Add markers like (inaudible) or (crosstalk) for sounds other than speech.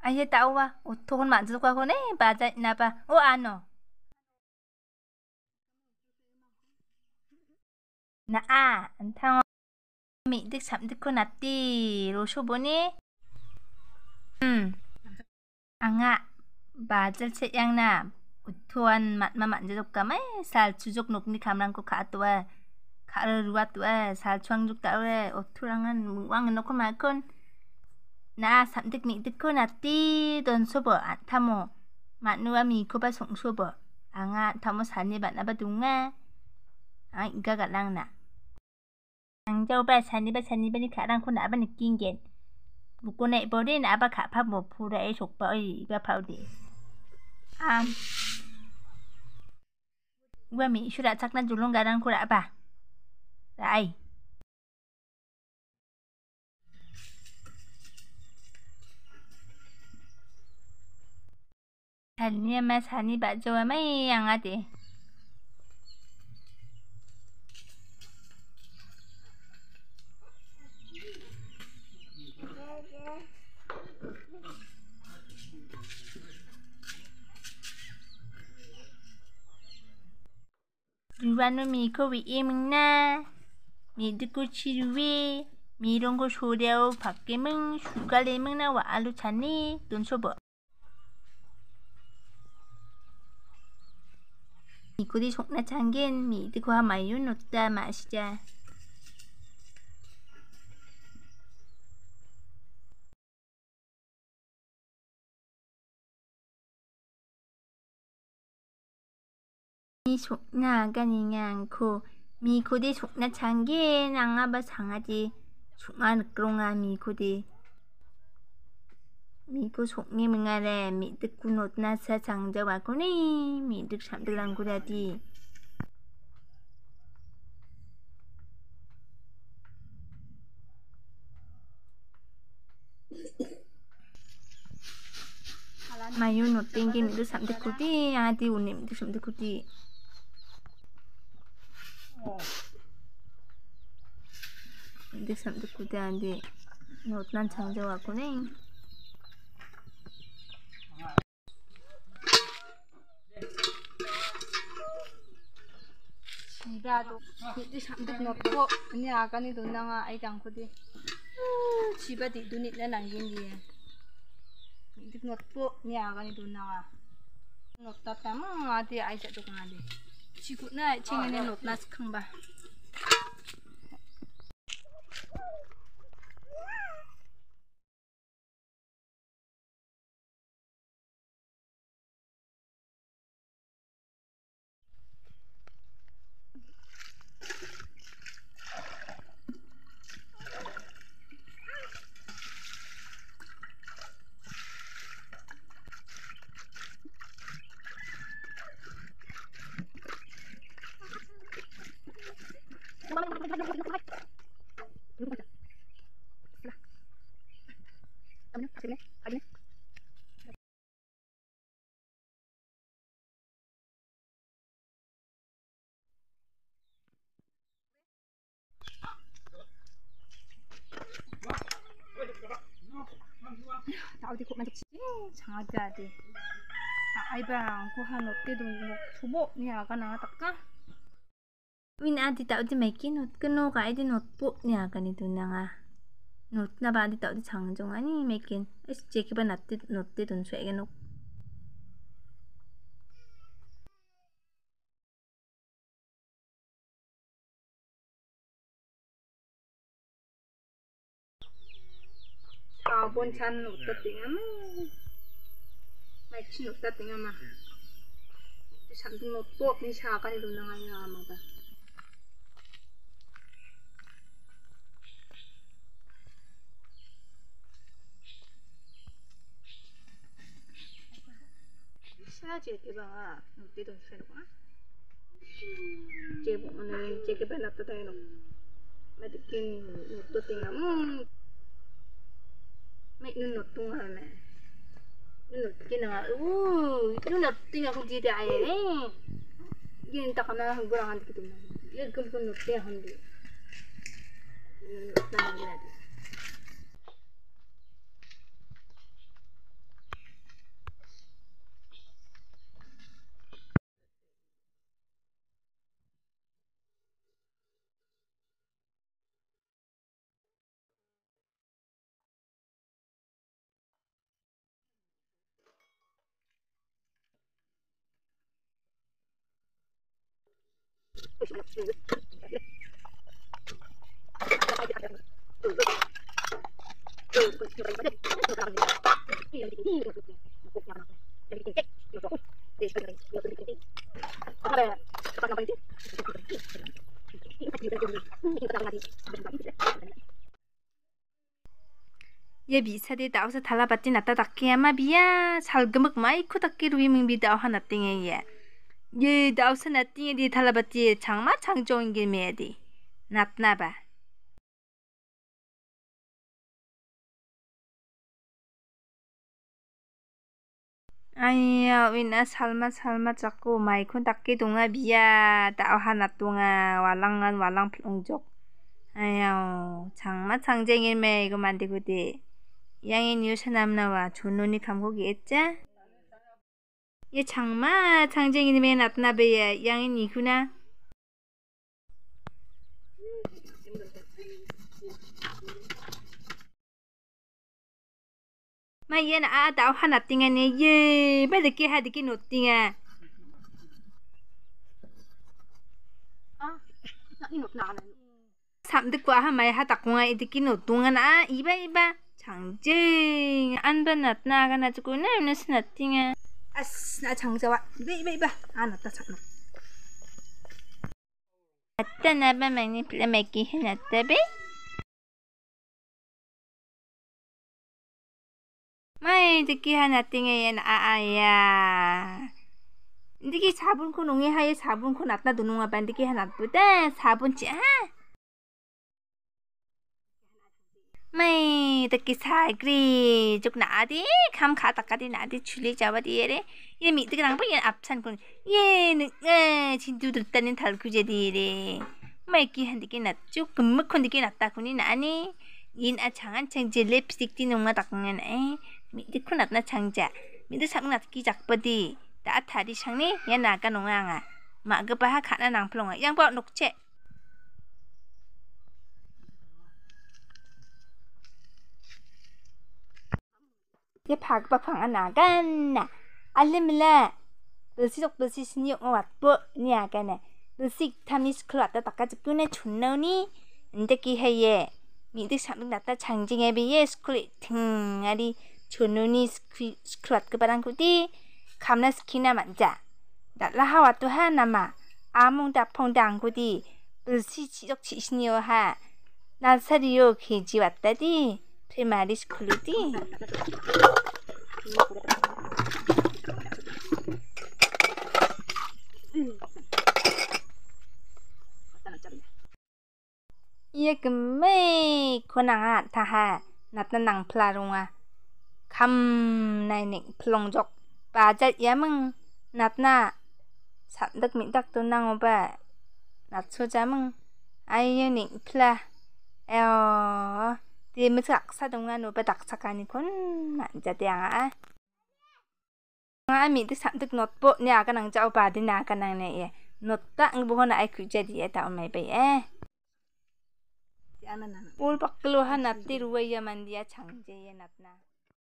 Ay, tao ba? à, anh ako na eh. Bajay na ba? O ano? Na a, ang tango. Mi dik sam dik ko nati. Roso boni. Hmm. Anga. Bajal set yang na. Utuhan mat ma manzuk dục nục Sal chujok nuk ni kamrang ko kaatwa. Kaara ruwat wa. Sal chuang juk ta wa. Uturangan wang nokon makon. na samdik mi dik ko nati don sobo at tamo matnuwa mi ko ba song sobo anga tamo sani ba na ba dunga ang iga ga lang na ang jaw ba sani ba sani ba ni ka rang ko na ba ni kingen buko na ibori na ba ka pa mo pura e sok ba oi iga pa odi um wa mi shura chak na julong ga rang ko ra ba rai Sani ma sani ba jawa mai yang ade. Ruwanu mi ko wi iming na. Mi 듣고 치루위 미런 거 소리하고 밖에면 슈가 Đây. Sani mà sani bạn chơi mấy yang à chị? Đừng quên mình có vị em nha. mi duku chirwe mi rongo shoreo pakke meng shuka le meng na wa alu chane don sobo 미꾸리 속나 참겐 미드과 마요 놓다 마시자 이 속나 아가니냐 않고 mi kudi sukna changi nanga ba changaji sukna nukrunga mi kudi. Mi ku sukni mingare mi duk kunot na sa changja wa kuni mi duk samduk lang cua da di. (coughs) Mayu nutingi mi duk samduk mi adi unim duk samduk kudi uni midu samdik kuti midu samdik kuti adi notnan 장자 왔구네 지라도 이 삼득 넣고 언니 아가니 돈나가 아이 장코디 집에 돈이 내 남긴디에 dik 넣고 니 아가니 돈나가 넣다 때문 아디 아이 자도 가 chị cũng nói chị ờ, nên nộp là không bà. 확인해 확인해 나 어디 고만 잡지? 장아디 아디 아 아이방 고한 어때도 뭐, 뭐 조보 니 아가 나갔다까? 윈 아디 다 어디 맥긴 옷 그 끊어가 아이디 옷 뽑니 아가니 두나가. Mai kin. Is jeki ba nat di not di dun suwe ganok. sabon chan utat tinga ma mai chin utat tinga ma ti san tin nốt po đi sa cái ni dun na nga mà ma ba 사지 대봐 우리도 세로가 제 오늘 제게 배놨다 다이노 마디킨 또 띵아 음 mẹ nên nốt tung hả mẹ nên nốt cái nào u nên nốt tung aku di dia ay yin tak na hang burang handi kitu ya gum gum nốt dia handi nốt na ya bisa deh tahu usah batin atau tak kiamat biar sal gemuk mai ku tak kiri mimpi dah hana tinggal ya. ये दाउसन अत्तीये 장종인 게 메디. 납나바. 아이야, 왜나 살마 살마 자꾸 마이콘 닦기 동아 비야 따오 하나 동아 왈랑한 왈랑 플롱족. 아야, 어, 장마 장쟁일매 이거 만들고디. 양의 뉴스 남나와 존론이 감곡이 있자. 얘 장마 장쟁이님의 나타나베야 양의 니구나. mà yên à tao hana tinga ne ye bây giờ kia hai cái nốt tinga à nó đi nốt nào này 삼득과 하마에 하닥공아 이득기 노동은 아 이봐 이봐 장증 안봐 나타나가 나주고 나는 스나팅아 아스 나 장자와 이봐 이봐 이봐 아 나다 참 나타나봐 많이 플레메기 해놨다베 마이 듣기 하나 띵에 아아야 ndi기 4분 코 농에 하에 4분 코 났다 두농아 반디기 하나 보다 4분 मैं त कि साग्री जुक नादि खाम खा तक्कादि नादि छुले जावादि अरे ये मित ग्रांग प ये अप्सन कुन ये न छिंदु दुत्तने थलकु जे दिरे मैं कि हंदि के न चुक मख हंदि के न ता कुनि नानी इन आ छान छें जे लिपस्टिक ति नोंगा तकने न ए मित खु न ना छांग जा मित सांग न कि जाकपदि ता थारि सांगनि या नागा नोंगा आंगा मागबा खाना नांफ्लंगा यांग बा नोकचे Dia pak bak pang ana kan na. Alim la. Besok besok sini 어 왔고 니 아가네. besik 타미스 클라다 바까지 끊에 존나오니. 인데기 해예. 미드 삼백 났다 장징에 비해 스쿨이 등아리 존노니 스쿨앗 그바랑 구디 감나 스키나 만자. 날라 하와 또 하나마. 아몽다 펑다 안 구디. besik 지적 지신이요 하. 나사리요 계지 왔다디. 프리마리 스쿨이디. ยังไม่คนงานท่าฮะนับนังพลารงอะคำในหนึ่งพลงจกป่าจัดยะมึงนัดหน้าฉันว์ดักมิดักตัวนังออกไปนัดชัวจ้ามึงไอ้ยังหนึ่งพลาเออ nat so jameng ayo ning pla eo di mesak sadongan oba dak sakani kon manja tiang a nga mi de sandak not po ni aga nang jau ba di na ka nang ne ye not ta ng buhon ai ku jadi e ta mai be e Di ana na 올 밖으로 한 앞뒤 루웨이야 만디야 장제에 났나